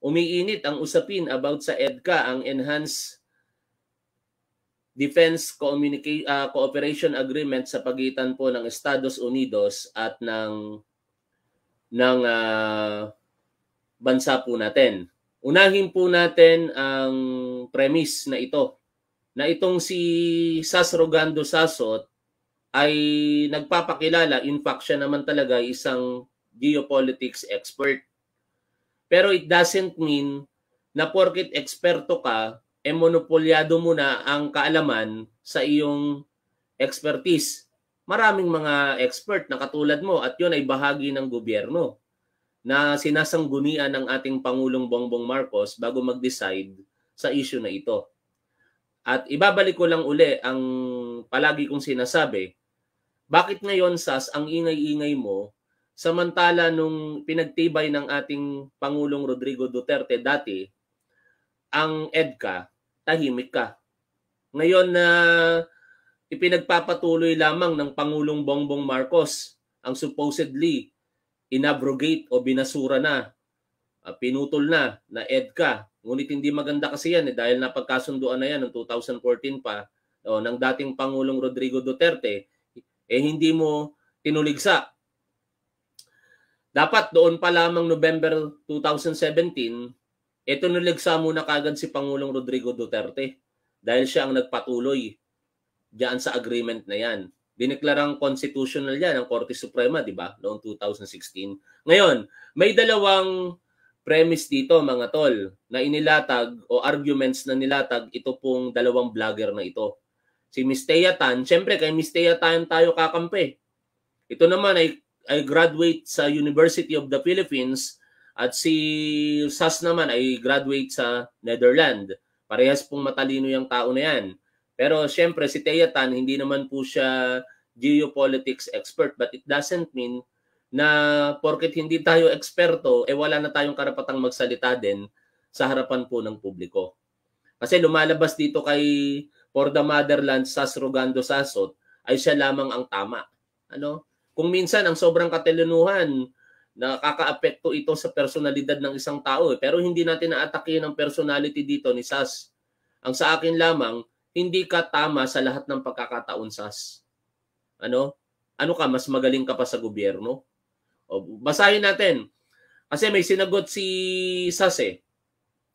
umiinit ang usapin about sa EDCA, ang Enhanced Defense Communica- uh, Cooperation Agreement sa pagitan po ng Estados Unidos at ng ng uh, bansa po natin. Unahin po natin ang premise na ito na itong si Sas Rogando Sasot ay nagpapakilala, in fact siya naman talaga isang geopolitics expert. Pero it doesn't mean na porkit eksperto ka, e monopolyado mo na ang kaalaman sa iyong expertise. Maraming mga expert na katulad mo at yun ay bahagi ng gobyerno na sinasanggunian ng ating Pangulong Bongbong Marcos bago mag-decide sa issue na ito. At ibabalik ko lang uli ang palagi kong sinasabi, bakit ngayon SAS ang ingay-ingay mo samantala nung pinagtibay ng ating Pangulong Rodrigo Duterte dati, ang EDCA, tahimik ka. Ngayon na uh, ipinagpapatuloy lamang ng Pangulong Bongbong Marcos ang supposedly inabrogate o binasura na, uh, pinutol na na EDCA Ngunit hindi maganda kasi yan eh, dahil napagkasunduan na yan noong 2014 pa o, ng dating Pangulong Rodrigo Duterte, eh hindi mo tinuligsa. Dapat doon pa lamang November 2017, eh tinuligsa muna kagad si Pangulong Rodrigo Duterte dahil siya ang nagpatuloy diyan sa agreement na yan. Dineklarang constitutional yan ng Korte Suprema, di ba? Noong 2016. Ngayon, may dalawang premise dito mga tol na inilatag o arguments na nilatag ito pong dalawang vlogger na ito. Si Miss Thea Tan, syempre kay Miss Thea Tan tayo kakampi. Ito naman ay, ay graduate sa University of the Philippines at si Sas naman ay graduate sa Netherlands. Parehas pong matalino yung tao na yan. Pero syempre si Thea hindi naman po siya geopolitics expert but it doesn't mean na porket hindi tayo eksperto, eh wala na tayong karapatang magsalita din sa harapan po ng publiko. Kasi lumalabas dito kay For the Motherland, Sas Rogando Sasot, ay siya lamang ang tama. Ano? Kung minsan ang sobrang katilinuhan, nakakaapekto ito sa personalidad ng isang tao. Eh. Pero hindi natin naatake ang personality dito ni Sas. Ang sa akin lamang, hindi ka tama sa lahat ng pagkakataon, Sas. Ano? Ano ka, mas magaling ka pa sa gobyerno? O, basahin natin. Kasi may sinagot si Sase.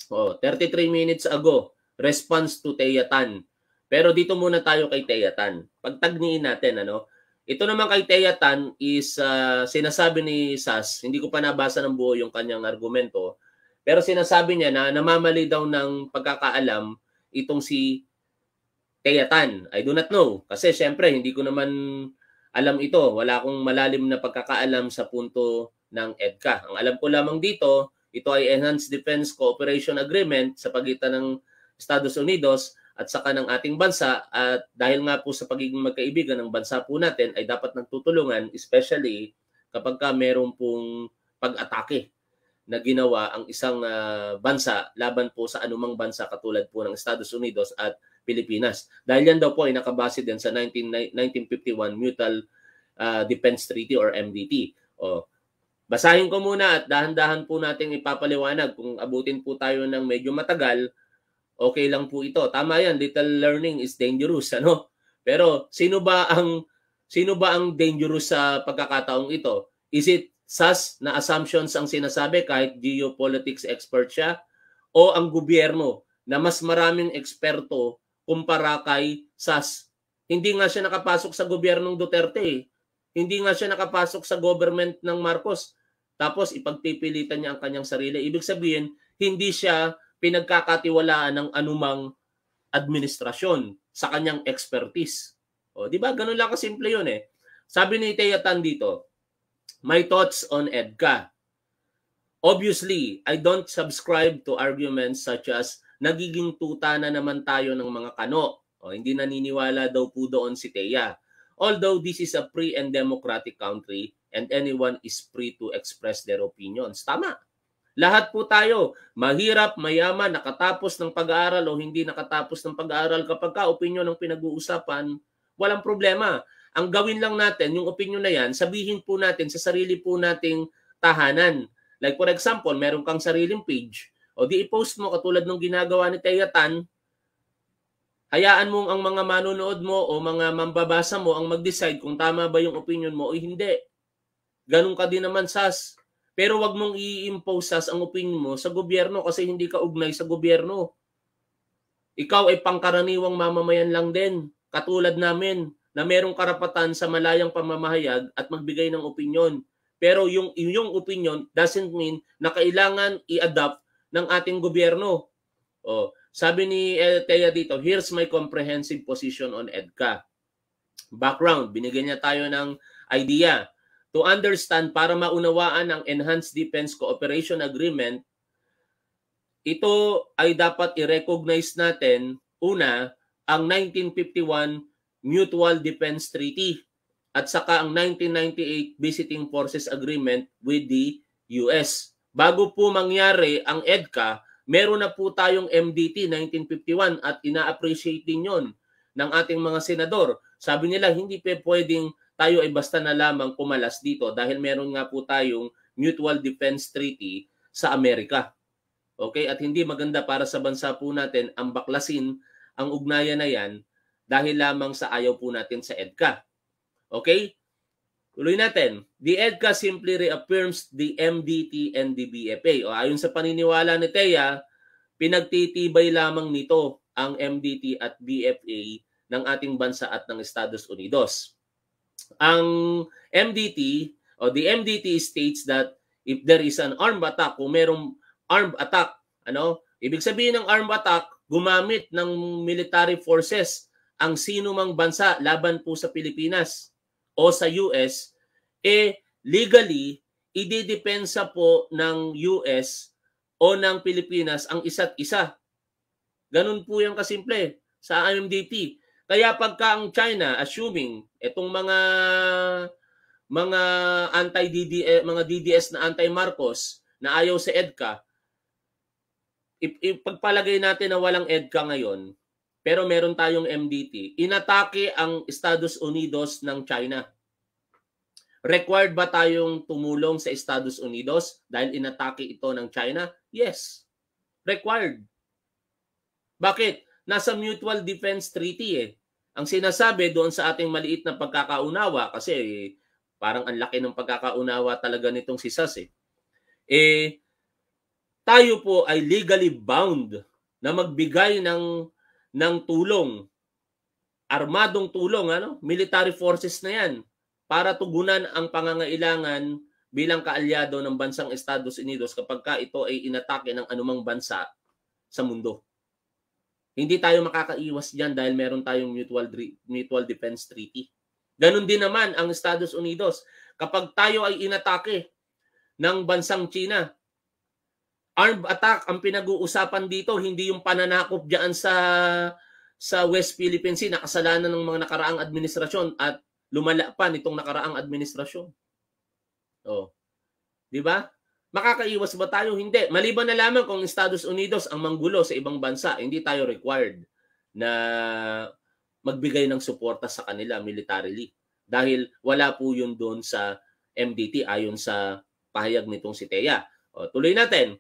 O, 33 minutes ago, response to Teyatan. Pero dito muna tayo kay Teyatan. Pagtagniin natin, ano? Ito naman kay Teyatan is uh, sinasabi ni Sas, hindi ko pa nabasa ng buo yung kanyang argumento, pero sinasabi niya na namamali daw ng pagkakaalam itong si Teyatan. I do not know. Kasi syempre, hindi ko naman alam ito. Wala akong malalim na pagkakaalam sa punto ng EDCA. Ang alam ko lamang dito, ito ay Enhanced Defense Cooperation Agreement sa pagitan ng Estados Unidos at saka ng ating bansa at dahil nga po sa pagiging magkaibigan ng bansa po natin ay dapat nagtutulungan especially kapag ka meron pong pag-atake na ginawa ang isang uh, bansa laban po sa anumang bansa katulad po ng Estados Unidos at Pilipinas. Dahil yan daw po ay nakabase din sa 19, 1951 Mutual uh, Defense Treaty or MDT. O, basahin ko muna at dahan-dahan po nating ipapaliwanag kung abutin po tayo ng medyo matagal, okay lang po ito. Tama yan, little learning is dangerous, ano? Pero sino ba ang sino ba ang dangerous sa pagkakataong ito? Is it SAS na assumptions ang sinasabi kahit geopolitics expert siya o ang gobyerno na mas maraming eksperto kumpara kay SAS. Hindi nga siya nakapasok sa gobyernong Duterte. Eh. Hindi nga siya nakapasok sa government ng Marcos. Tapos ipagpipilitan niya ang kanyang sarili. Ibig sabihin, hindi siya pinagkakatiwalaan ng anumang administrasyon sa kanyang expertise. O, di ba? Ganun lang kasimple yun eh. Sabi ni Thea Tan dito, my thoughts on EDCA. Obviously, I don't subscribe to arguments such as nagiging tuta na naman tayo ng mga kano. O, hindi naniniwala daw po doon si Teya. Although this is a free and democratic country and anyone is free to express their opinions. Tama. Lahat po tayo, mahirap, mayaman, nakatapos ng pag-aaral o hindi nakatapos ng pag-aaral kapag ka opinion ng pinag-uusapan, walang problema. Ang gawin lang natin, yung opinion na yan, sabihin po natin sa sarili po nating tahanan. Like for example, meron kang sariling page, O di i-post mo katulad ng ginagawa ni Teya Tan, hayaan mong ang mga manonood mo o mga mambabasa mo ang mag-decide kung tama ba yung opinion mo o hindi. Ganun ka din naman, Sas. Pero wag mong i-impose, Sas, ang opinion mo sa gobyerno kasi hindi ka ugnay sa gobyerno. Ikaw ay pangkaraniwang mamamayan lang din, katulad namin, na merong karapatan sa malayang pamamahayag at magbigay ng opinion. Pero yung yung opinion doesn't mean na kailangan i-adapt ng ating gobyerno. Oh, sabi ni Teya dito, here's my comprehensive position on EDCA. Background, binigyan niya tayo ng idea. To understand, para maunawaan ang Enhanced Defense Cooperation Agreement, ito ay dapat i-recognize natin, una, ang 1951 Mutual Defense Treaty at saka ang 1998 Visiting Forces Agreement with the US. Bago po mangyari ang EDCA, Meron na po tayong MDT 1951 at ina-appreciate din yon ng ating mga senador. Sabi nila hindi pa pwedeng tayo ay basta na lamang kumalas dito dahil meron nga po tayong Mutual Defense Treaty sa Amerika. Okay? At hindi maganda para sa bansa po natin ang baklasin ang ugnayan na yan dahil lamang sa ayaw po natin sa EDCA. Okay? Tuloy natin. The EDCA simply reaffirms the MDT and the BFA. O ayon sa paniniwala ni Teya, pinagtitibay lamang nito ang MDT at BFA ng ating bansa at ng Estados Unidos. Ang MDT o the MDT states that if there is an armed attack, kung merong armed attack, ano, ibig sabihin ng armed attack, gumamit ng military forces ang sino mang bansa laban po sa Pilipinas o sa US, eh legally, ididepensa po ng US o ng Pilipinas ang isa't isa. Ganun po yung kasimple sa IMDT. Kaya pagka ang China, assuming itong mga mga anti-DDS, mga DDS na anti-Marcos na ayaw sa EDCA, ipagpalagay natin na walang EDCA ngayon, pero meron tayong MDT. Inatake ang Estados Unidos ng China. Required ba tayong tumulong sa Estados Unidos dahil inatake ito ng China? Yes. Required. Bakit? Nasa Mutual Defense Treaty eh. Ang sinasabi doon sa ating maliit na pagkakaunawa kasi eh, parang ang laki ng pagkakaunawa talaga nitong si Sas eh. Eh, tayo po ay legally bound na magbigay ng ng tulong, armadong tulong, ano? military forces na yan, para tugunan ang pangangailangan bilang kaalyado ng bansang Estados Unidos kapag ka ito ay inatake ng anumang bansa sa mundo. Hindi tayo makakaiwas diyan dahil meron tayong mutual mutual defense treaty. Ganon din naman ang Estados Unidos. Kapag tayo ay inatake ng bansang China, armed attack ang pinag-uusapan dito, hindi yung pananakop diyan sa sa West Philippine Sea na kasalanan ng mga nakaraang administrasyon at lumala pa nitong nakaraang administrasyon. Oh. 'Di ba? Makakaiwas ba tayo? Hindi. Maliban na lamang kung Estados Unidos ang manggulo sa ibang bansa, hindi tayo required na magbigay ng suporta sa kanila militarily. Dahil wala po yun doon sa MDT ayon sa pahayag nitong si Teya. O, tuloy natin.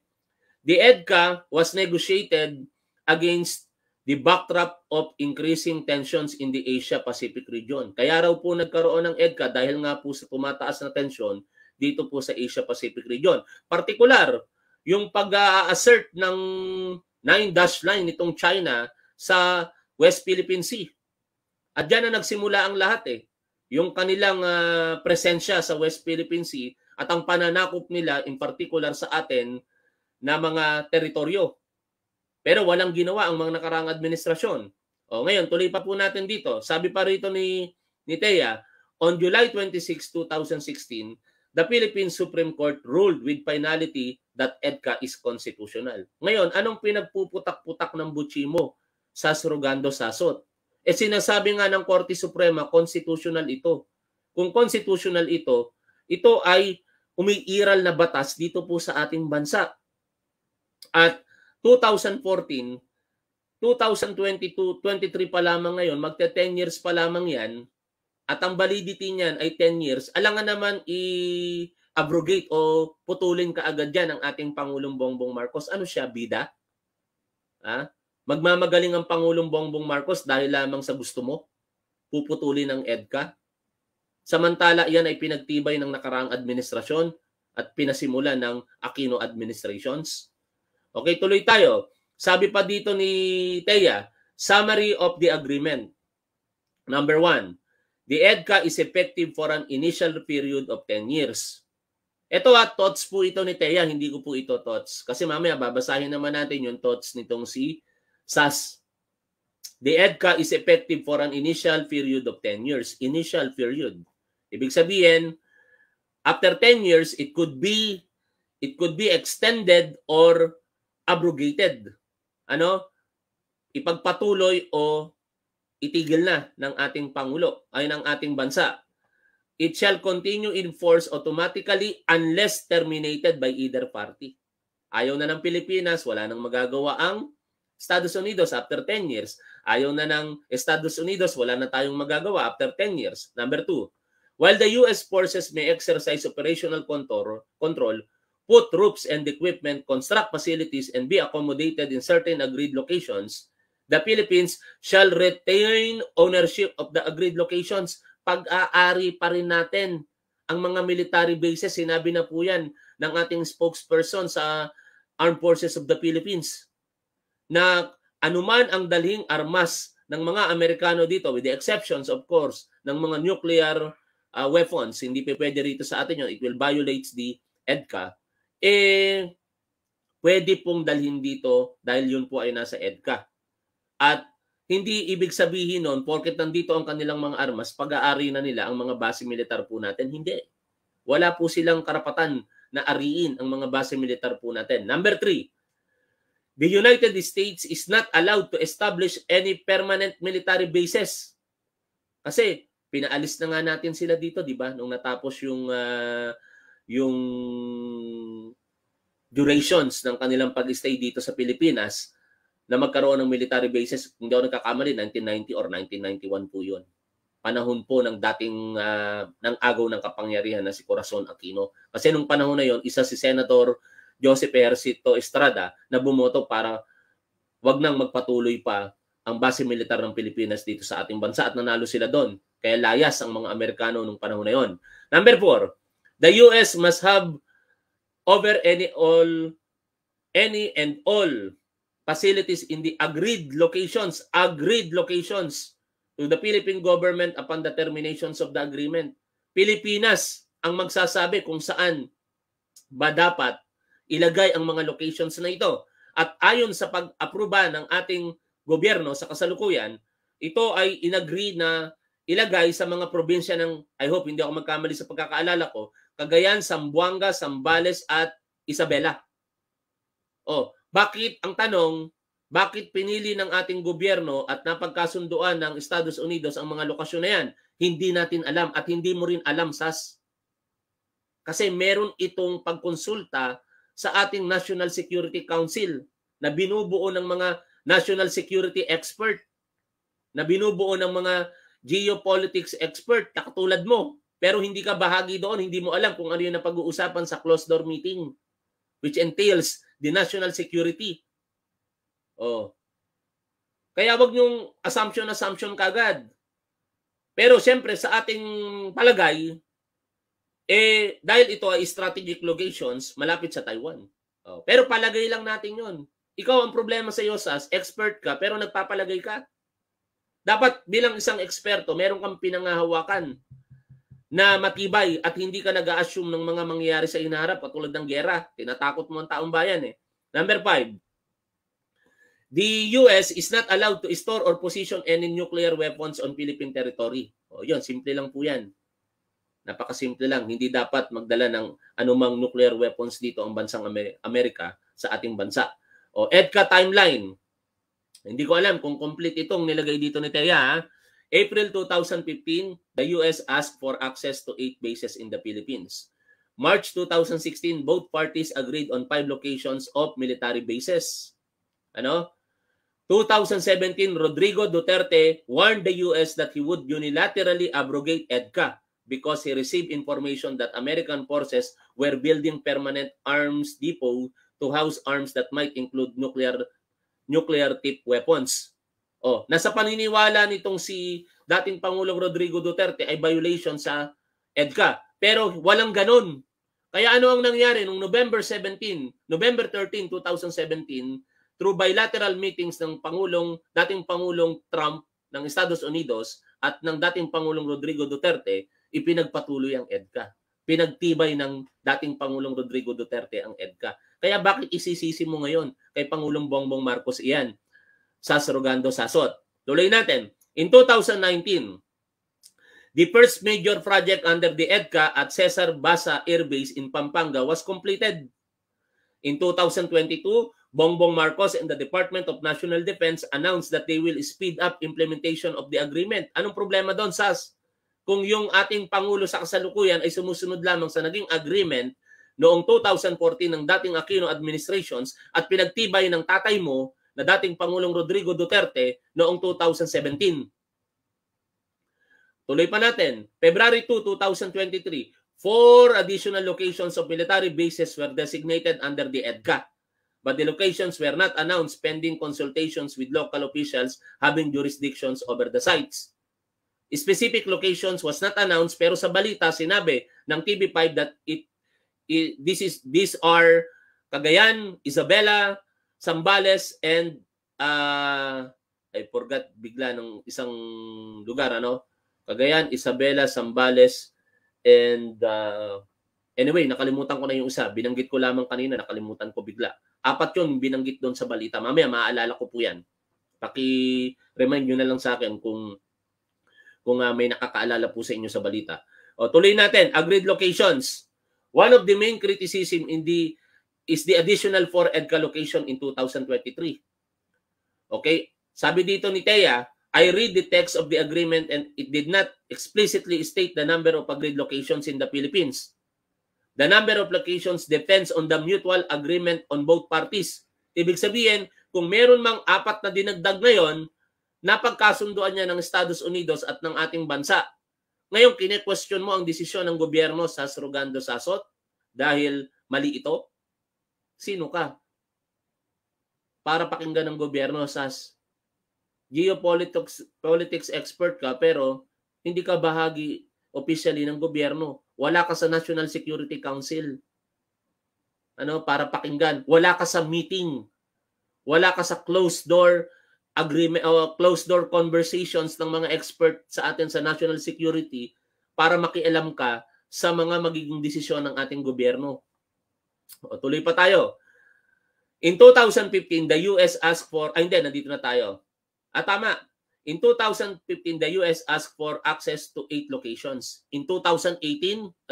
The EDCA was negotiated against the backdrop of increasing tensions in the Asia-Pacific region. Kaya raw po nagkaroon ng EDCA dahil nga po sa tumataas na tensyon dito po sa Asia-Pacific region. Partikular, yung pag-assert ng nine-dash line nitong China sa West Philippine Sea. At dyan na nagsimula ang lahat eh. Yung kanilang uh, presensya sa West Philippine Sea at ang pananakop nila in particular sa atin na mga teritoryo. Pero walang ginawa ang mga nakarang administrasyon. O ngayon, tuloy pa po natin dito. Sabi pa rito ni, ni Thea, on July 26, 2016, the Philippine Supreme Court ruled with finality that EDCA is constitutional. Ngayon, anong pinagpuputak-putak ng Buchimo sa Surugando Sasot? E sinasabi nga ng Korte Suprema, constitutional ito. Kung constitutional ito, ito ay umiiral na batas dito po sa ating bansa. At 2014, 2022, 23 pa lamang ngayon, magte 10 years pa lamang yan, at ang validity niyan ay 10 years, alangan naman i abrogate o putulin kaagad yan ang ating Pangulong Bongbong Marcos. Ano siya, bida? Ha? Magmamagaling ang Pangulong Bongbong Marcos dahil lamang sa gusto mo? Puputulin ang EDCA? Samantala, yan ay pinagtibay ng nakaraang administrasyon at pinasimula ng Aquino administrations. Okay, tuloy tayo. Sabi pa dito ni Teya, summary of the agreement. Number one, the EDCA is effective for an initial period of 10 years. Ito at thoughts po ito ni Teya, hindi ko po ito thoughts. Kasi mamaya babasahin naman natin yung thoughts nitong si SAS. The EDCA is effective for an initial period of 10 years. Initial period. Ibig sabihin, after 10 years, it could be it could be extended or abrogated. Ano? Ipagpatuloy o itigil na ng ating pangulo ay ng ating bansa it shall continue in force automatically unless terminated by either party. Ayaw na ng Pilipinas, wala nang magagawa ang Estados Unidos after 10 years. Ayaw na ng Estados Unidos, wala na tayong magagawa after 10 years. Number two, while the U.S. forces may exercise operational control, put troops and equipment, construct facilities, and be accommodated in certain agreed locations, the Philippines shall retain ownership of the agreed locations pag-aari pa rin natin ang mga military bases. Sinabi na po yan ng ating spokesperson sa Armed Forces of the Philippines na anuman ang dalhing armas ng mga Amerikano dito, with the exceptions of course ng mga nuclear uh, weapons, hindi pa pwede rito sa atin yun, it will violate the EDCA, eh pwede pong dalhin dito dahil yun po ay nasa EDCA. At hindi ibig sabihin noon, porket nandito ang kanilang mga armas, pag-aari na nila ang mga base militar po natin. Hindi. Wala po silang karapatan na ariin ang mga base militar po natin. Number three, the United States is not allowed to establish any permanent military bases. Kasi pinaalis na nga natin sila dito, di ba? Nung natapos yung uh, yung durations ng kanilang pag-stay dito sa Pilipinas, na magkaroon ng military bases, hindi ako nagkakamali, 1990 or 1991 po yun. Panahon po ng dating, uh, ng agaw ng kapangyarihan na si Corazon Aquino. Kasi nung panahon na yon isa si Senator Joseph Ejercito Estrada na bumoto para wag nang magpatuloy pa ang base militar ng Pilipinas dito sa ating bansa at nanalo sila doon. Kaya layas ang mga Amerikano nung panahon na yon. Number four, the US must have over any all any and all facilities in the agreed locations, agreed locations to the Philippine government upon the terminations of the agreement. Pilipinas ang magsasabi kung saan ba dapat ilagay ang mga locations na ito. At ayon sa pag-aproba ng ating gobyerno sa kasalukuyan, ito ay inagree na ilagay sa mga probinsya ng, I hope hindi ako magkamali sa pagkakaalala ko, Cagayan, Zamboanga, Sambales at Isabela. Oh, bakit ang tanong, bakit pinili ng ating gobyerno at napagkasunduan ng Estados Unidos ang mga lokasyon na yan? Hindi natin alam at hindi mo rin alam, SAS. Kasi meron itong pagkonsulta sa ating National Security Council na binubuo ng mga national security expert, na binubuo ng mga geopolitics expert, katulad mo. Pero hindi ka bahagi doon, hindi mo alam kung ano yung napag-uusapan sa closed door meeting which entails the national security. Oh. Kaya wag niyong assumption assumption kagad. Pero siyempre sa ating palagay eh dahil ito ay strategic locations malapit sa Taiwan. Oh. Pero palagay lang natin 'yon. Ikaw ang problema sa iyo SAS, expert ka pero nagpapalagay ka. Dapat bilang isang eksperto, meron kang pinangahawakan na matibay at hindi ka nag assume ng mga mangyayari sa inaharap katulad ng gera. Tinatakot mo ang taong bayan eh. Number five, the US is not allowed to store or position any nuclear weapons on Philippine territory. O yun, simple lang po yan. Napakasimple lang. Hindi dapat magdala ng anumang nuclear weapons dito ang bansang Amerika sa ating bansa. O EDCA timeline. Hindi ko alam kung complete itong nilagay dito ni Teya. Ha? April 2015, the US asked for access to eight bases in the Philippines. March 2016, both parties agreed on five locations of military bases. Ano? 2017, Rodrigo Duterte warned the US that he would unilaterally abrogate EDCA because he received information that American forces were building permanent arms depot to house arms that might include nuclear nuclear tip weapons. Oh, nasa paniniwala nitong si dating Pangulong Rodrigo Duterte ay violation sa EDCA. Pero walang ganun. Kaya ano ang nangyari nung November 17, November 13, 2017, through bilateral meetings ng Pangulong, dating Pangulong Trump ng Estados Unidos at ng dating Pangulong Rodrigo Duterte, ipinagpatuloy ang EDCA. Pinagtibay ng dating Pangulong Rodrigo Duterte ang EDCA. Kaya bakit isisisi mo ngayon kay Pangulong Bongbong Marcos iyan? Sasrogando sasot. Tuloy natin. In 2019, the first major project under the EDCA at Cesar Basa Air Base in Pampanga was completed. In 2022, Bongbong Marcos and the Department of National Defense announced that they will speed up implementation of the agreement. Anong problema doon, SAS? Kung yung ating Pangulo sa kasalukuyan ay sumusunod lamang sa naging agreement noong 2014 ng dating Aquino administrations at pinagtibay ng tatay mo na dating Pangulong Rodrigo Duterte noong 2017. Tuloy pa natin. February 2, 2023, four additional locations of military bases were designated under the EDCA. But the locations were not announced pending consultations with local officials having jurisdictions over the sites. Specific locations was not announced pero sa balita sinabi ng TV5 that it, it this is these are Cagayan, Isabela, Sambales and uh, I forgot bigla ng isang lugar ano. Cagayan, Isabela, Sambales and uh, anyway, nakalimutan ko na yung isa. Binanggit ko lamang kanina, nakalimutan ko bigla. Apat yun binanggit doon sa balita. Mamaya maaalala ko po yan. Paki-remind nyo na lang sa akin kung kung uh, may nakakaalala po sa inyo sa balita. O, tuloy natin. Agreed locations. One of the main criticism in the is the additional 4 EDCA location in 2023. Okay? Sabi dito ni Teya, I read the text of the agreement and it did not explicitly state the number of agreed locations in the Philippines. The number of locations depends on the mutual agreement on both parties. Ibig sabihin, kung meron mang apat na dinagdag na yon, napagkasunduan niya ng Estados Unidos at ng ating bansa. Ngayon, kine-question mo ang desisyon ng gobyerno sa Srugando Sasot dahil mali ito? Sino ka? Para pakinggan ng gobyerno sa geopolitics politics expert ka pero hindi ka bahagi officially ng gobyerno. Wala ka sa National Security Council. Ano, para pakinggan. Wala ka sa meeting. Wala ka sa closed door agreement uh, closed door conversations ng mga expert sa atin sa national security para makialam ka sa mga magiging desisyon ng ating gobyerno. O, tuloy pa tayo. In 2015, the US asked for, ay hindi, nandito na tayo. Ah, tama. In 2015, the US asked for access to eight locations. In 2018,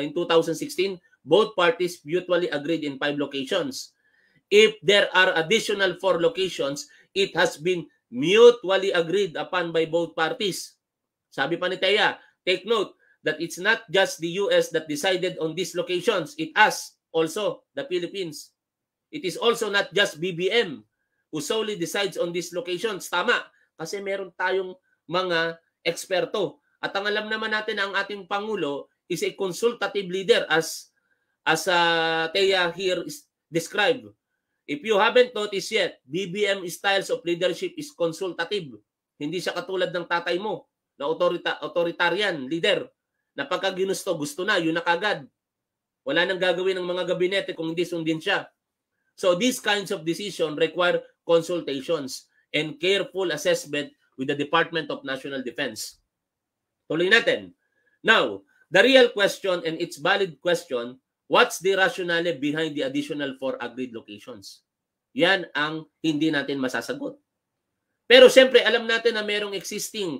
in 2016, both parties mutually agreed in five locations. If there are additional four locations, it has been mutually agreed upon by both parties. Sabi pa ni Teya, take note that it's not just the US that decided on these locations. It has also the Philippines. It is also not just BBM who solely decides on these locations. Tama, kasi meron tayong mga eksperto. At ang alam naman natin ang ating Pangulo is a consultative leader as as uh, Thea here is described. If you haven't noticed yet, BBM styles of leadership is consultative. Hindi siya katulad ng tatay mo na autorita- authoritarian leader na pagka ginusto, gusto na, yun na kagad. Wala nang gagawin ng mga gabinete kung hindi sundin siya. So these kinds of decision require consultations and careful assessment with the Department of National Defense. Tuloy natin. Now, the real question and its valid question, what's the rationale behind the additional four agreed locations? Yan ang hindi natin masasagot. Pero siyempre, alam natin na merong existing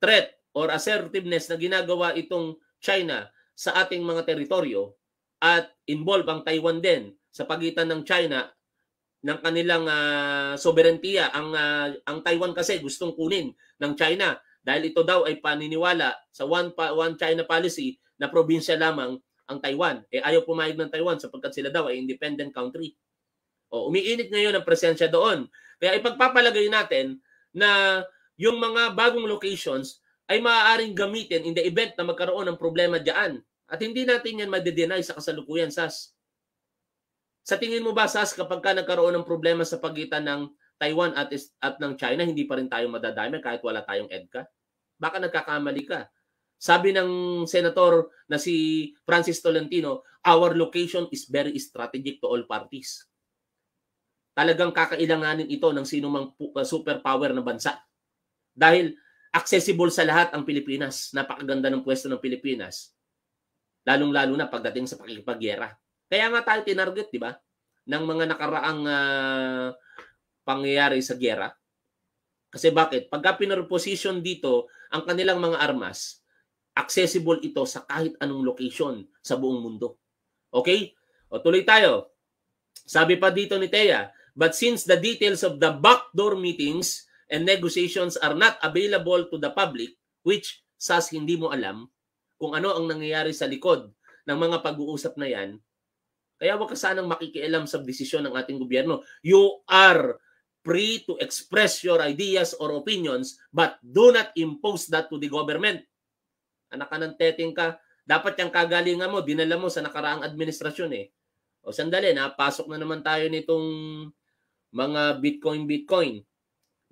threat or assertiveness na ginagawa itong China sa ating mga teritoryo at involve ang Taiwan din sa pagitan ng China ng kanilang uh, soberentiya ang uh, ang Taiwan kasi gustong kunin ng China dahil ito daw ay paniniwala sa one pa, one China policy na probinsya lamang ang Taiwan. Eh ayaw pumayag ng Taiwan sapagkat sila daw ay independent country. O umiinit ngayon ang presensya doon. Kaya ipagpapalagay natin na yung mga bagong locations ay maaaring gamitin in the event na magkaroon ng problema diyan. At hindi natin yan madedenay sa kasalukuyan, SAS. Sa tingin mo ba, SAS, kapag ka nagkaroon ng problema sa pagitan ng Taiwan at, at ng China, hindi pa rin tayo madadami kahit wala tayong EDCA? Baka nagkakamali ka. Sabi ng senator na si Francis Tolentino, our location is very strategic to all parties. Talagang kakailanganin ito ng sinumang uh, superpower na bansa. Dahil accessible sa lahat ang Pilipinas. Napakaganda ng pwesto ng Pilipinas. Lalong-lalo na pagdating sa pakikipagyera. Kaya nga tayo tinarget, di ba? Ng mga nakaraang uh, pangyayari sa gyera. Kasi bakit? Pagka pinreposition dito ang kanilang mga armas, accessible ito sa kahit anong location sa buong mundo. Okay? O tuloy tayo. Sabi pa dito ni Thea, but since the details of the backdoor meetings and negotiations are not available to the public, which SAS hindi mo alam kung ano ang nangyayari sa likod ng mga pag-uusap na yan, kaya wag ka sanang makikialam sa desisyon ng ating gobyerno. You are free to express your ideas or opinions but do not impose that to the government. Anak ka ng teteng ka, dapat yung kagalingan mo, dinala mo sa nakaraang administrasyon eh. O sandali, napasok na naman tayo nitong mga Bitcoin-Bitcoin.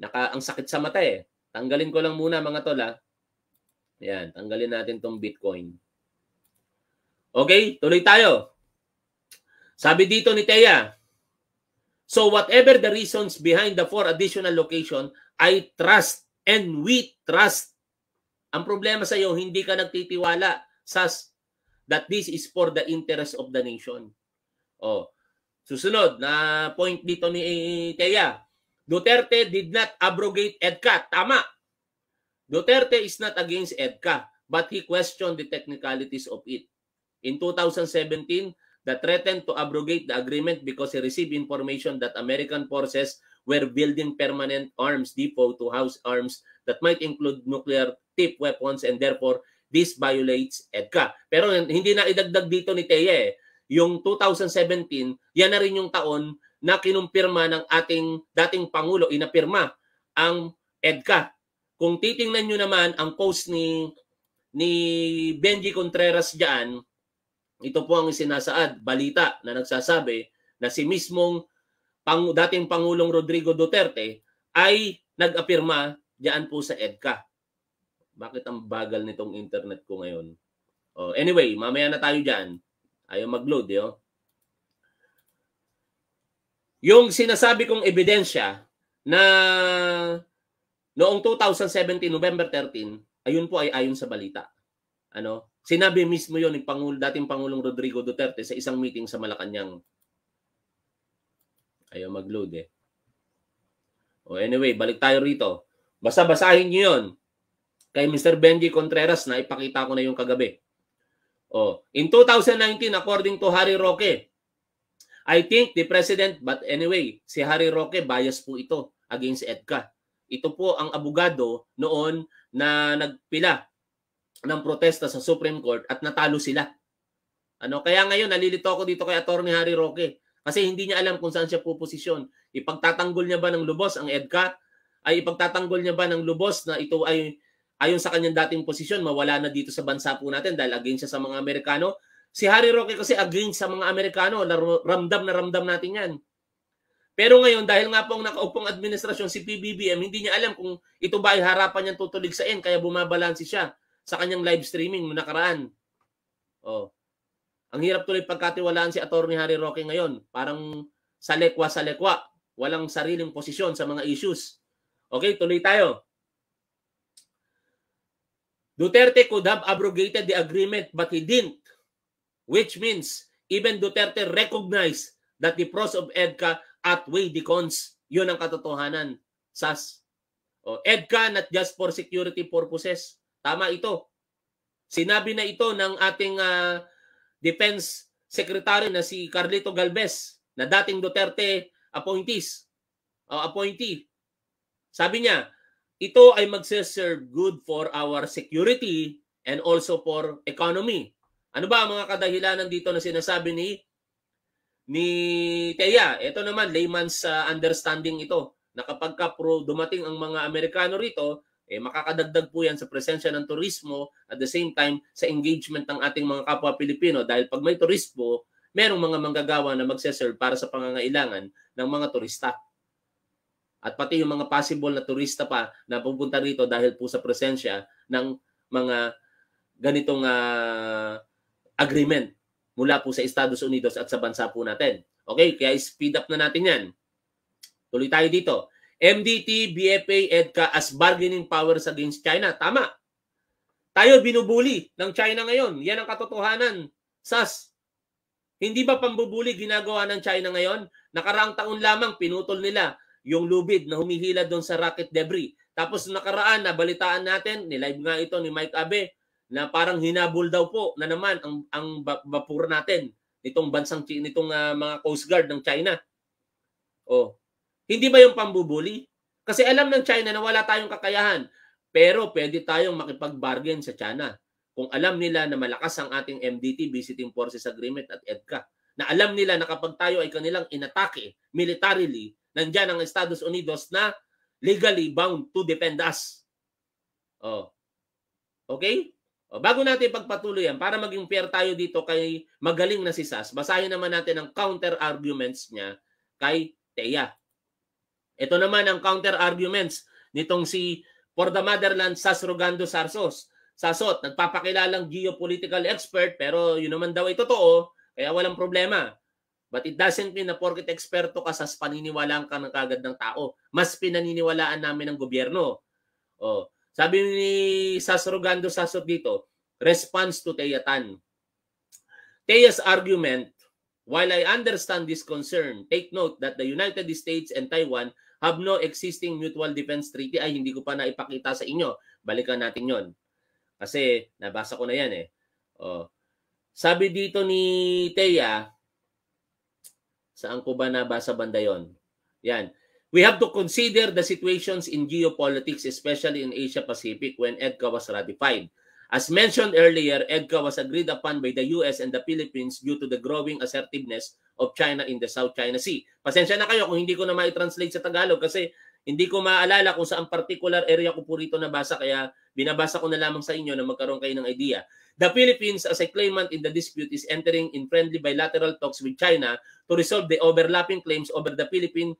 Naka, ang sakit sa mata eh. Tanggalin ko lang muna mga tol ha. Yan, tanggalin natin tong Bitcoin. Okay, tuloy tayo. Sabi dito ni Teya, So whatever the reasons behind the four additional location, I trust and we trust. Ang problema sa iyo, hindi ka nagtitiwala sa that this is for the interest of the nation. Oh. Susunod na point dito ni Teya. Duterte did not abrogate EDCA. Tama. Duterte is not against EDCA, but he questioned the technicalities of it. In 2017, that threatened to abrogate the agreement because he received information that American forces were building permanent arms depot to house arms that might include nuclear tip weapons and therefore this violates EDCA. Pero hindi na idagdag dito ni Teye. Yung 2017, yan na rin yung taon na kinumpirma ng ating dating Pangulo, inapirma ang EDCA. Kung titingnan nyo naman ang post ni ni Benji Contreras diyan, ito po ang sinasaad, balita na nagsasabi na si mismong pang, dating Pangulong Rodrigo Duterte ay nag-apirma diyan po sa EDCA. Bakit ang bagal nitong internet ko ngayon? Oh, anyway, mamaya na tayo diyan. Ayaw mag-load, yo. Yung sinasabi kong ebidensya na noong 2017, November 13, ayun po ay ayon sa balita. Ano? Sinabi mismo yon ni Pangulo, dating Pangulong Rodrigo Duterte sa isang meeting sa Malacanang. Ayaw mag-load eh. O anyway, balik tayo rito. Basta-basahin niyo yon kay Mr. Benji Contreras na ipakita ko na yung kagabi. O, in 2019, according to Harry Roque, I think the president, but anyway, si Harry Roque, bias po ito against EDCA. Ito po ang abogado noon na nagpila ng protesta sa Supreme Court at natalo sila. Ano, kaya ngayon nalilito ako dito kay Attorney Harry Roque kasi hindi niya alam kung saan siya puposisyon. Ipagtatanggol niya ba ng lubos ang EDCA? Ay ipagtatanggol niya ba ng lubos na ito ay ayon sa kanyang dating posisyon mawala na dito sa bansa po natin dahil against siya sa mga Amerikano? Si Harry Roque kasi against sa mga Amerikano, ramdam na ramdam natin 'yan. Pero ngayon, dahil nga po ang nakaupong administrasyon si PBBM, hindi niya alam kung ito ba ay harapan niyang tutuligsain, kaya bumabalansi siya sa kanyang live streaming mo nakaraan. Oh. Ang hirap tuloy pagkatiwalaan si Attorney Harry Roque ngayon. Parang salekwa salekwa, walang sariling posisyon sa mga issues. Okay, tuloy tayo. Duterte could have abrogated the agreement but he didn't. Which means even Duterte recognized that the pros of EDCA outweigh the cons. Yun ang katotohanan. SAS. O, EDCA not just for security purposes Tama ito. Sinabi na ito ng ating uh, Defense Secretary na si Carlito Galvez na dating Duterte appointees uh, appointee. Sabi niya, ito ay magse-serve good for our security and also for economy. Ano ba ang mga kadahilanan dito na sinasabi ni ni Teya? Ito naman layman's uh, understanding ito na pro dumating ang mga Amerikano rito, eh makakadagdag po yan sa presensya ng turismo at the same time sa engagement ng ating mga kapwa Pilipino dahil pag may turismo, merong mga manggagawa na magseserve para sa pangangailangan ng mga turista. At pati yung mga possible na turista pa na pupunta rito dahil po sa presensya ng mga ganitong uh, agreement mula po sa Estados Unidos at sa bansa po natin. Okay, kaya speed up na natin yan. Tuloy tayo dito. MDT, BFA, EDCA as bargaining powers against China. Tama. Tayo binubuli ng China ngayon. Yan ang katotohanan. SAS. Hindi ba pambubuli ginagawa ng China ngayon? Nakaraang taon lamang pinutol nila yung lubid na humihila doon sa rocket debris. Tapos nakaraan, nabalitaan natin, nilive nga ito ni Mike Abe, na parang hinabol daw po na naman ang, ang vapor natin nitong bansang nitong uh, mga Coast Guard ng China. Oh, hindi ba yung pambubuli? Kasi alam ng China na wala tayong kakayahan. Pero pwede tayong makipag-bargain sa China. Kung alam nila na malakas ang ating MDT, Visiting Forces Agreement at EDCA, na alam nila na kapag tayo ay kanilang inatake militarily, nandyan ang Estados Unidos na legally bound to defend us. Oh. Okay? O, bago natin pagpatuloy yan, para maging fair tayo dito kay magaling na si Sas, basahin naman natin ang counter arguments niya kay Teya. Ito naman ang counter arguments nitong si For the Motherland Sasrogando Sarsos. Sasot, nagpapakilalang geopolitical expert pero yun naman daw ay totoo, kaya walang problema. But it doesn't mean na porket eksperto ka sa paniniwalaan ka ng kagad ng tao. Mas pinaniniwalaan namin ng gobyerno. Oh, sabi ni Sasrogando Sasot dito, response to Teyatan. Teya's argument, while I understand this concern, take note that the United States and Taiwan have no existing mutual defense treaty. Ay, hindi ko pa naipakita sa inyo. Balikan natin yon. Kasi nabasa ko na yan eh. Oh. Sabi dito ni Teya, saan ko ba nabasa banda yon? Yan. We have to consider the situations in geopolitics, especially in Asia Pacific, when EDCA was ratified. As mentioned earlier, EDCA was agreed upon by the US and the Philippines due to the growing assertiveness of China in the South China Sea. Pasensya na kayo kung hindi ko na ma-translate sa Tagalog kasi hindi ko maalala kung saan particular area ko po rito nabasa kaya binabasa ko na lamang sa inyo na magkaroon kayo ng idea. The Philippines as a claimant in the dispute is entering in friendly bilateral talks with China to resolve the overlapping claims over the Philippine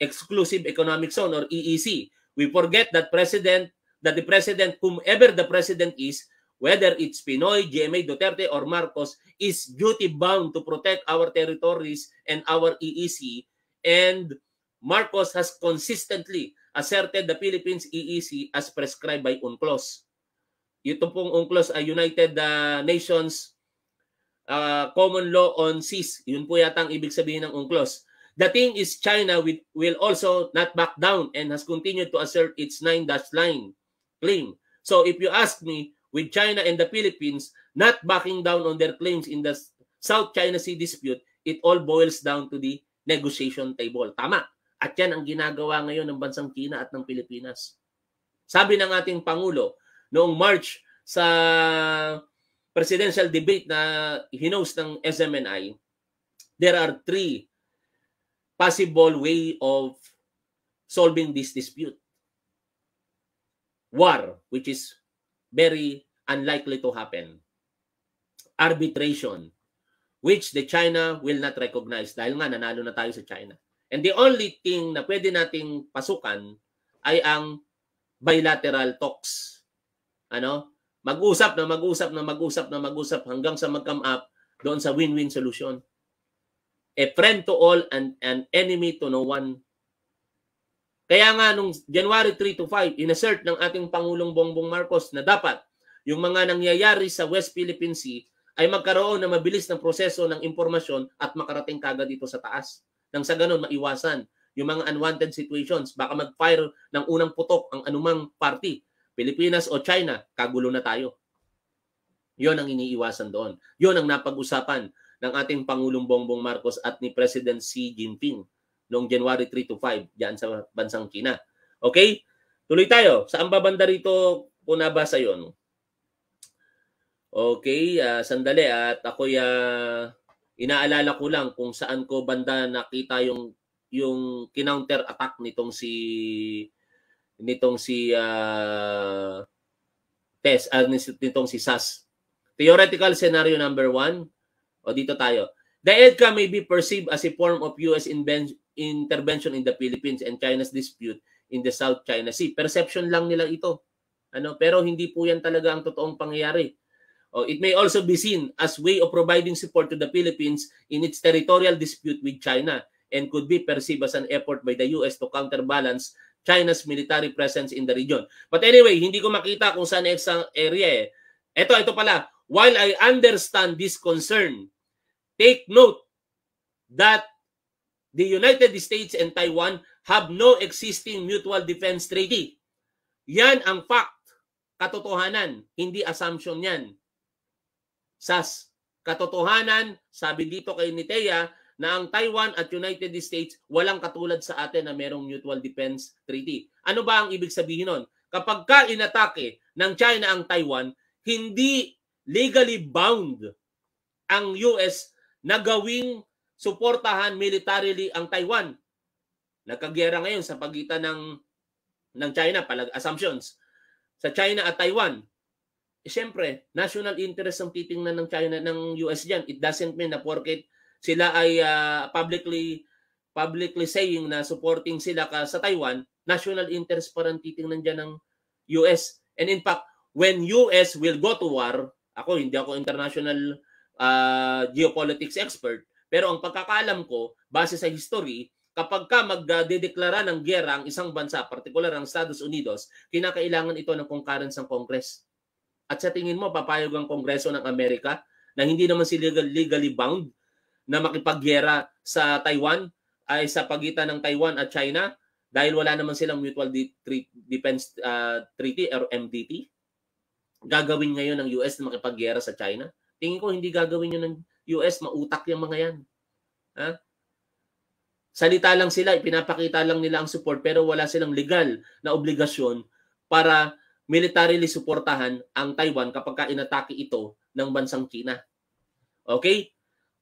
Exclusive Economic Zone or EEZ. We forget that President that the president, whomever the president is, whether it's Pinoy, GMA, Duterte, or Marcos, is duty-bound to protect our territories and our EEC. And Marcos has consistently asserted the Philippines EEC as prescribed by UNCLOS. Ito pong UNCLOS ay United uh, Nations uh, Common Law on Seas. Yun po yata ang ibig sabihin ng UNCLOS. The thing is China will, also not back down and has continued to assert its nine-dash line claim. So if you ask me, with China and the Philippines not backing down on their claims in the South China Sea dispute, it all boils down to the negotiation table. Tama. At yan ang ginagawa ngayon ng bansang China at ng Pilipinas. Sabi ng ating Pangulo noong March sa presidential debate na hinost ng SMNI, there are three possible way of solving this dispute war, which is very unlikely to happen. Arbitration, which the China will not recognize dahil nga nanalo na tayo sa China. And the only thing na pwede nating pasukan ay ang bilateral talks. Ano? Mag-usap na mag-usap na mag-usap na mag-usap hanggang sa mag-come up doon sa win-win solution. A friend to all and an enemy to no one kaya nga nung January 3 to 5, inassert ng ating Pangulong Bongbong Marcos na dapat yung mga nangyayari sa West Philippine Sea ay magkaroon ng mabilis ng proseso ng impormasyon at makarating kagad dito sa taas. Nang sa ganun maiwasan yung mga unwanted situations. Baka mag-fire ng unang putok ang anumang party, Pilipinas o China, kagulo na tayo. Yon ang iniiwasan doon. Yon ang napag-usapan ng ating Pangulong Bongbong Marcos at ni President Xi Jinping noong January 3 to 5 diyan sa bansang China. Okay? Tuloy tayo. Saan ba banda rito kung nabasa yon? Okay, uh, sandali at ako uh, ah, inaalala ko lang kung saan ko banda nakita yung yung kinounter attack nitong si nitong si uh, Tess, uh, nitong si SAS. Theoretical scenario number one. O dito tayo. The EDCA may be perceived as a form of U.S. intervention in the Philippines and China's dispute in the South China Sea. Perception lang nila ito. Ano, pero hindi po yan talaga ang totoong pangyayari. Oh, it may also be seen as way of providing support to the Philippines in its territorial dispute with China and could be perceived as an effort by the US to counterbalance China's military presence in the region. But anyway, hindi ko makita kung saan sa area eh. Ito, ito pala. While I understand this concern, take note that the United States and Taiwan have no existing mutual defense treaty. Yan ang fact, katotohanan, hindi assumption yan. SAS. Katotohanan, sabi dito kay Nitea, na ang Taiwan at United States walang katulad sa atin na merong mutual defense treaty. Ano ba ang ibig sabihin nun? Kapag ka inatake ng China ang Taiwan, hindi legally bound ang US na gawing suportahan militarily ang Taiwan. Nagkagera ngayon sa pagitan ng ng China, palag assumptions, sa China at Taiwan eh, Siyempre, national interest ang titingnan ng China ng US diyan. It doesn't mean na porket sila ay uh, publicly publicly saying na supporting sila ka sa Taiwan, national interest pa rin titingnan diyan ng US. And in fact, when US will go to war, ako hindi ako international uh, geopolitics expert, pero ang pagkakaalam ko, base sa history, kapag ka magdedeklara ng gera ang isang bansa, partikular ang Estados Unidos, kinakailangan ito ng concurrence ng Congress. At sa tingin mo, papayag ang Kongreso ng Amerika na hindi naman sila legally bound na makipagyera sa Taiwan ay sa pagitan ng Taiwan at China dahil wala naman silang Mutual Defense uh, Treaty or MDT? Gagawin ngayon ng US na makipagyera sa China? Tingin ko hindi gagawin yun ng US, mautak yung mga yan. Ha? Salita lang sila, ipinapakita lang nila ang support pero wala silang legal na obligasyon para militarily suportahan ang Taiwan kapag ka inatake ito ng bansang China. Okay?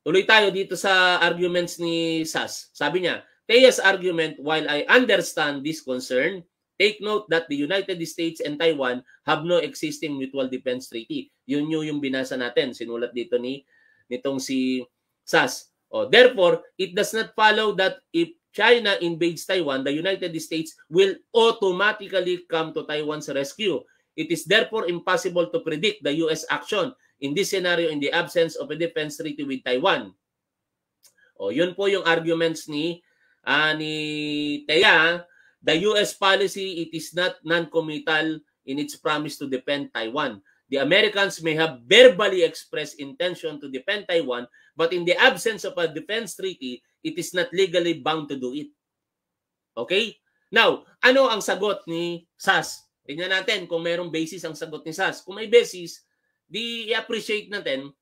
Tuloy tayo dito sa arguments ni SAS. Sabi niya, Teya's argument, while I understand this concern, take note that the United States and Taiwan have no existing mutual defense treaty. Yun yung, binasa natin. Sinulat dito ni nitong si SAS. Oh, therefore, it does not follow that if China invades Taiwan, the United States will automatically come to Taiwan's rescue. It is therefore impossible to predict the US action in this scenario in the absence of a defense treaty with Taiwan. O, yun po yung arguments ni uh, ni Teya. The US policy, it is not non-committal in its promise to defend Taiwan. The Americans may have verbally expressed intention to defend Taiwan, but in the absence of a defense treaty, it is not legally bound to do it. Okay? Now, ano ang sagot ni SAS? Tingnan natin kung mayroong basis ang sagot ni SAS. Kung may basis, di appreciate natin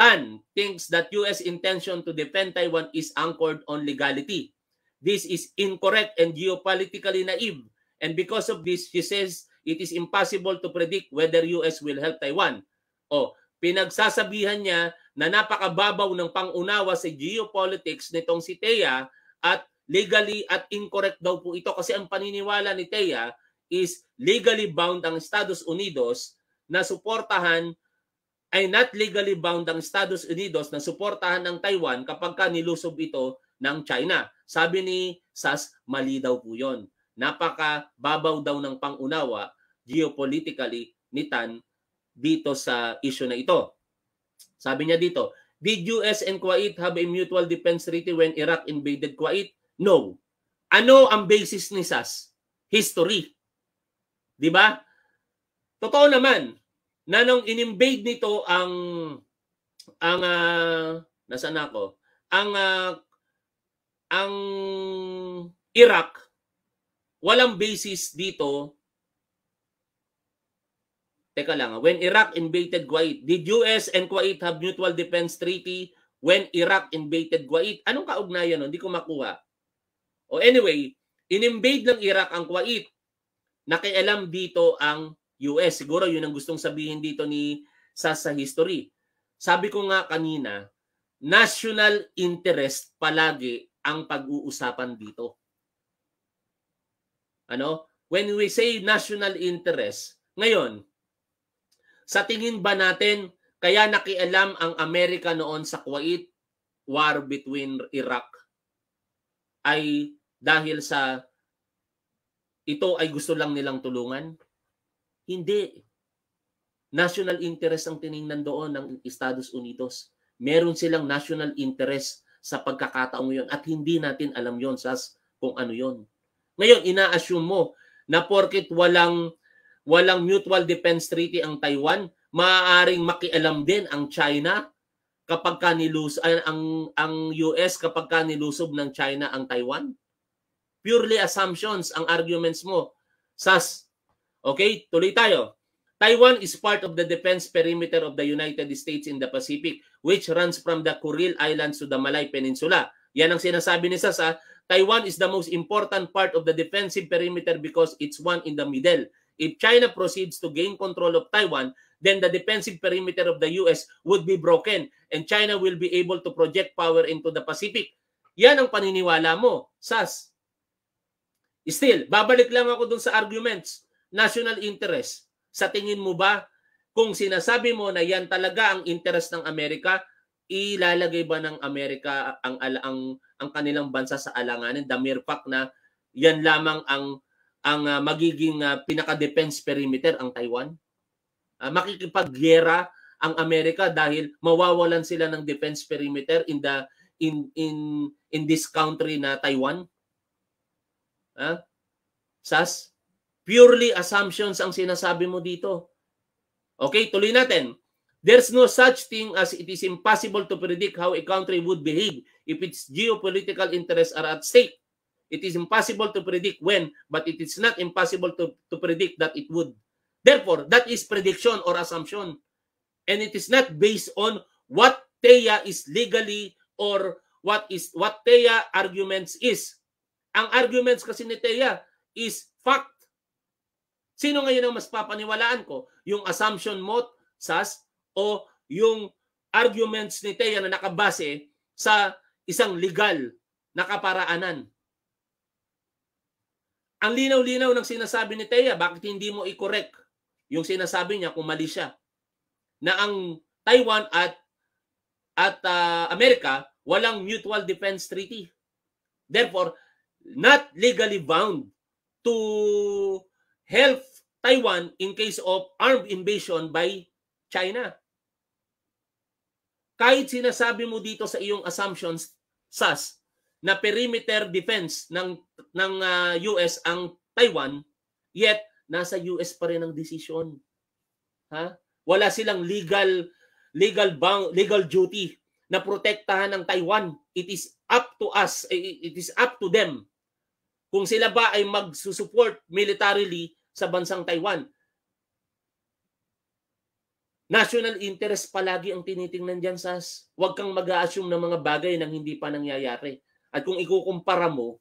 Tan thinks that US intention to defend Taiwan is anchored on legality. This is incorrect and geopolitically naive. And because of this, she says it is impossible to predict whether US will help Taiwan. O, pinagsasabihan niya na napakababaw ng pangunawa sa geopolitics nitong si Thea at legally at incorrect daw po ito kasi ang paniniwala ni Thea is legally bound ang Estados Unidos na suportahan ay not legally bound ang Estados Unidos na suportahan ng Taiwan kapag ka nilusob ito ng China. Sabi ni SAS, mali daw po yun. Napaka babaw daw ng pangunawa geopolitically ni Tan dito sa issue na ito. Sabi niya dito, did US and Kuwait have a mutual defense treaty when Iraq invaded Kuwait? No. Ano ang basis ni SAS? History. 'Di ba? Totoo naman na nung in-invade nito ang ang uh, nasaan ako? Ang uh, ang Iraq walang basis dito Teka lang, when Iraq invaded Kuwait, did US and Kuwait have mutual defense treaty when Iraq invaded Kuwait? Anong kaugnayan nun? Hindi ko makuha. O anyway, in-invade ng Iraq ang Kuwait. Nakialam dito ang US. Siguro yun ang gustong sabihin dito ni sa sa history. Sabi ko nga kanina, national interest palagi ang pag-uusapan dito. Ano? when we say national interest, ngayon, sa tingin ba natin kaya nakialam ang Amerika noon sa Kuwait war between Iraq ay dahil sa ito ay gusto lang nilang tulungan? Hindi. National interest ang tiningnan doon ng Estados Unidos. Meron silang national interest sa pagkakataong yon at hindi natin alam yon sas kung ano yon. Ngayon, ina-assume mo na porket walang walang mutual defense treaty ang Taiwan, maaaring makialam din ang China kapag ka nilus ang ang US kapag ka nilusob ng China ang Taiwan? Purely assumptions ang arguments mo. Sas. Okay, tuloy tayo. Taiwan is part of the defense perimeter of the United States in the Pacific, which runs from the Kuril Islands to the Malay Peninsula. Yan ang sinasabi ni Sasa. Taiwan is the most important part of the defensive perimeter because it's one in the middle. If China proceeds to gain control of Taiwan, then the defensive perimeter of the US would be broken and China will be able to project power into the Pacific. Yan ang paniniwala mo, SAS. Still, babalik lang ako dun sa arguments. National interest. Sa tingin mo ba, kung sinasabi mo na yan talaga ang interest ng Amerika, ilalagay ba ng Amerika ang ang ang kanilang bansa sa alanganin the mere fact na yan lamang ang ang uh, magiging uh, pinaka-defense perimeter ang Taiwan? uh, makikipagyera ang Amerika dahil mawawalan sila ng defense perimeter in the in in in this country na Taiwan. Ha? Uh, Sas, purely assumptions ang sinasabi mo dito. Okay, tuloy natin. There's no such thing as it is impossible to predict how a country would behave if its geopolitical interests are at stake. It is impossible to predict when, but it is not impossible to, to predict that it would. Therefore, that is prediction or assumption. And it is not based on what Teya is legally or what is what Teya arguments is. Ang arguments kasi ni Teya is fact. Sino ngayon ang mas papaniwalaan ko? Yung assumption mo, SAS, o yung arguments ni Teya na nakabase sa isang legal na kaparaanan? Ang linaw-linaw ng sinasabi ni Teya, bakit hindi mo i-correct yung sinasabi niya kung mali siya na ang Taiwan at at uh, Amerika walang mutual defense treaty. Therefore, not legally bound to help Taiwan in case of armed invasion by China. Kahit sinasabi mo dito sa iyong assumptions, SAS, na perimeter defense ng ng uh, ah, US ang Taiwan, yet nasa US pa rin ang decision. Ha? Wala silang legal legal bang, legal duty na protektahan ng Taiwan. It is up to us, eh, it is up to them kung sila ba ay magsusupport militarily sa bansang Taiwan. National interest palagi ang tinitingnan dyan, SAS. Huwag kang mag-assume ng mga bagay nang hindi pa nangyayari. At kung ikukumpara mo,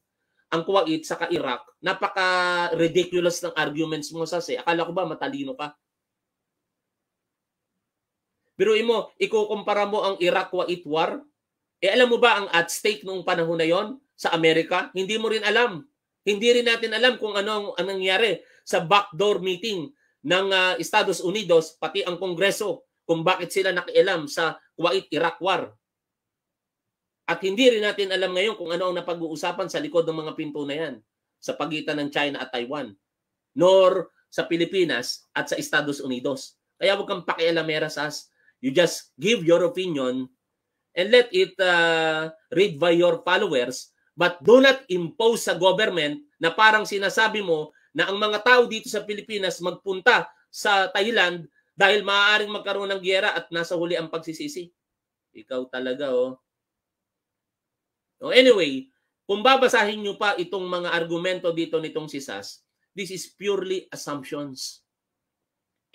ang Kuwait sa Iraq, napaka-ridiculous ng arguments mo sa Akala ko ba matalino ka? Pero mo, ikukumpara mo ang Iraq-Kuwait war? Eh alam mo ba ang at stake noong panahon na yon sa Amerika? Hindi mo rin alam. Hindi rin natin alam kung ano ang nangyari sa backdoor meeting ng uh, Estados Unidos pati ang Kongreso kung bakit sila nakialam sa Kuwait-Iraq war. At hindi rin natin alam ngayon kung ano ang napag-uusapan sa likod ng mga pinto na yan sa pagitan ng China at Taiwan, nor sa Pilipinas at sa Estados Unidos. Kaya huwag kang pakialamera sa You just give your opinion and let it uh, read by your followers but do not impose sa government na parang sinasabi mo na ang mga tao dito sa Pilipinas magpunta sa Thailand dahil maaaring magkaroon ng giyera at nasa huli ang pagsisisi. Ikaw talaga, oh. So anyway, kung babasahin nyo pa itong mga argumento dito nitong si Sas, this is purely assumptions.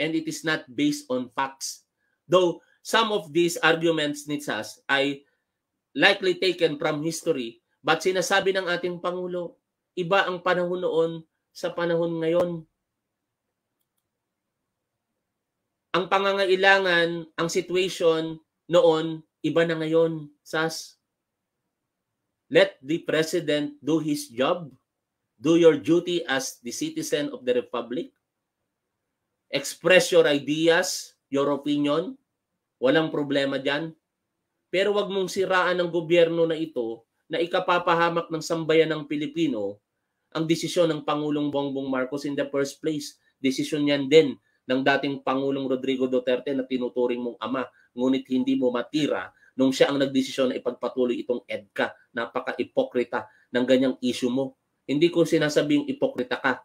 And it is not based on facts. Though some of these arguments ni Sas ay likely taken from history, but sinasabi ng ating Pangulo, iba ang panahon noon sa panahon ngayon. Ang pangangailangan, ang situation noon, iba na ngayon, Sas. Let the president do his job. Do your duty as the citizen of the republic. Express your ideas, your opinion. Walang problema dyan. Pero wag mong siraan ng gobyerno na ito na ikapapahamak ng sambayan ng Pilipino ang desisyon ng Pangulong Bongbong Marcos in the first place. Desisyon yan din ng dating Pangulong Rodrigo Duterte na tinuturing mong ama, ngunit hindi mo matira nung siya ang nagdesisyon na ipagpatuloy itong EDCA. Napaka-ipokrita ng ganyang issue mo. Hindi ko sinasabing ipokrita ka,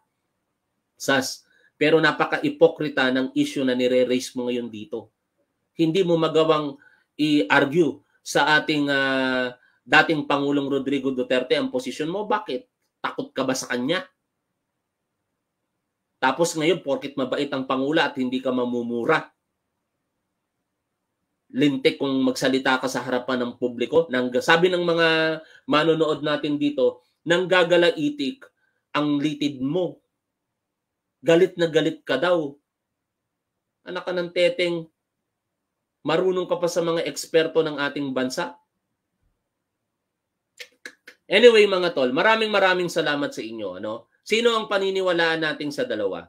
SAS, pero napaka-ipokrita ng issue na nire-raise mo ngayon dito. Hindi mo magawang i-argue sa ating uh, dating Pangulong Rodrigo Duterte ang posisyon mo. Bakit? Takot ka ba sa kanya? Tapos ngayon, porkit mabait ang Pangulo at hindi ka mamumura, lintik kung magsalita ka sa harapan ng publiko. Nang, sabi ng mga manonood natin dito, nang gagalaitik ang litid mo. Galit na galit ka daw. Anak ka ng teteng, marunong ka pa sa mga eksperto ng ating bansa. Anyway mga tol, maraming maraming salamat sa inyo. Ano? Sino ang paniniwalaan natin sa dalawa?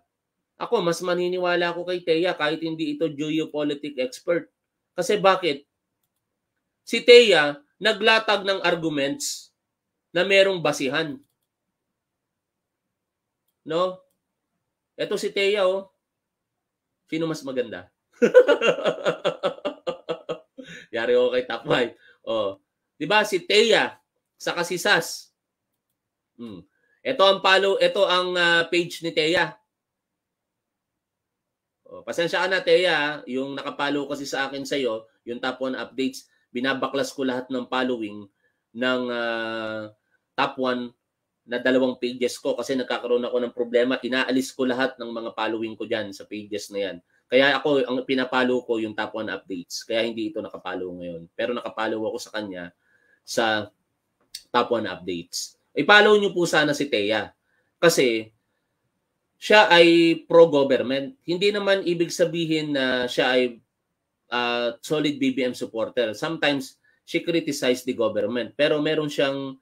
Ako, mas maniniwala ako kay Teya kahit hindi ito geopolitic expert. Kasi bakit? Si Teya naglatag ng arguments na merong basihan. No? Ito si Teya, oh. Sino mas maganda? Yari ko kay 5. Oh. 'Di ba si Teya sa kasisas? Hmm. Ito ang follow, ito ang uh, page ni Teya. Oh, pasensya ka na Teya, yung nakapalo kasi sa akin sa iyo, yung top 1 updates, binabaklas ko lahat ng following ng uh, top 1 na dalawang pages ko kasi nagkakaroon ako ng problema. Inaalis ko lahat ng mga following ko diyan sa pages na yan. Kaya ako, ang pinapalo ko yung top 1 updates. Kaya hindi ito nakapalo ngayon. Pero nakapalo ako sa kanya sa top 1 updates. I-follow nyo po sana si Teya. Kasi siya ay pro-government. Hindi naman ibig sabihin na siya ay uh, solid BBM supporter. Sometimes she criticized the government. Pero meron siyang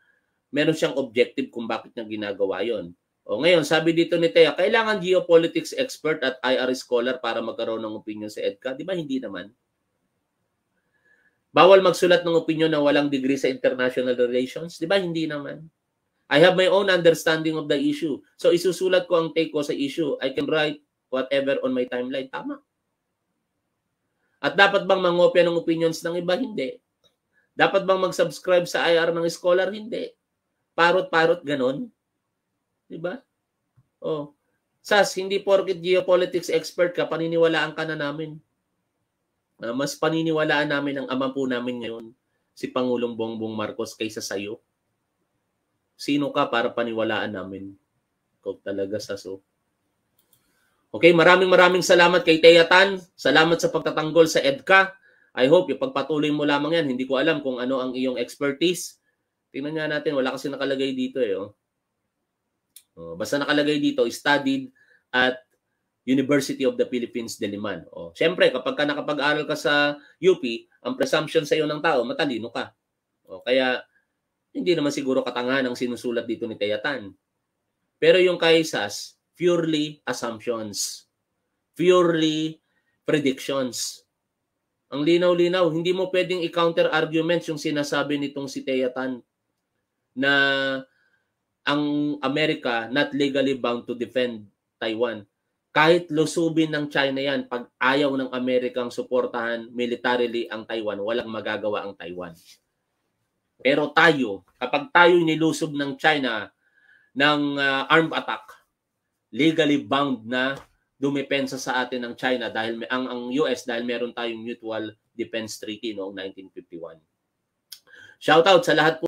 meron siyang objective kung bakit niya ginagawa 'yon. O ngayon, sabi dito ni Teya, kailangan geopolitics expert at IR scholar para magkaroon ng opinion sa EDCA. Di ba hindi naman? Bawal magsulat ng opinion na walang degree sa international relations. Di ba hindi naman? I have my own understanding of the issue. So isusulat ko ang take ko sa issue. I can write whatever on my timeline. Tama. At dapat bang mangopya ng opinions ng iba? Hindi. Dapat bang mag-subscribe sa IR ng scholar? Hindi. Parot-parot ganon. Di ba? Oh. Sas, hindi porket geopolitics expert ka, paniniwalaan ka na namin. Uh, mas paniniwalaan namin ang ama po namin ngayon, si Pangulong Bongbong Marcos kaysa sayo. Sino ka para paniwalaan namin? Ikaw talaga sa so. Okay, maraming maraming salamat kay Teya Tan. Salamat sa pagtatanggol sa EDCA. I hope ipagpatuloy mo lamang yan. Hindi ko alam kung ano ang iyong expertise. Tingnan nga natin, wala kasi nakalagay dito eh. Oh. Oh, basta nakalagay dito, studied at University of the Philippines, Diliman. Oh, Siyempre, kapag ka nakapag-aral ka sa UP, ang presumption sa iyo ng tao, matalino ka. Oh, kaya hindi naman siguro katangahan ang sinusulat dito ni Teyatan. Pero yung kay purely assumptions. Purely predictions. Ang linaw-linaw, hindi mo pwedeng i-counter arguments yung sinasabi nitong si Teyatan na ang Amerika not legally bound to defend Taiwan. Kahit lusubin ng China yan, pag ayaw ng Amerikang suportahan militarily ang Taiwan, walang magagawa ang Taiwan. Pero tayo, kapag tayo nilusob ng China ng uh, armed attack, legally bound na dumepensa sa atin ng China dahil ang ang US dahil meron tayong mutual defense treaty noong 1951. Shout out sa lahat po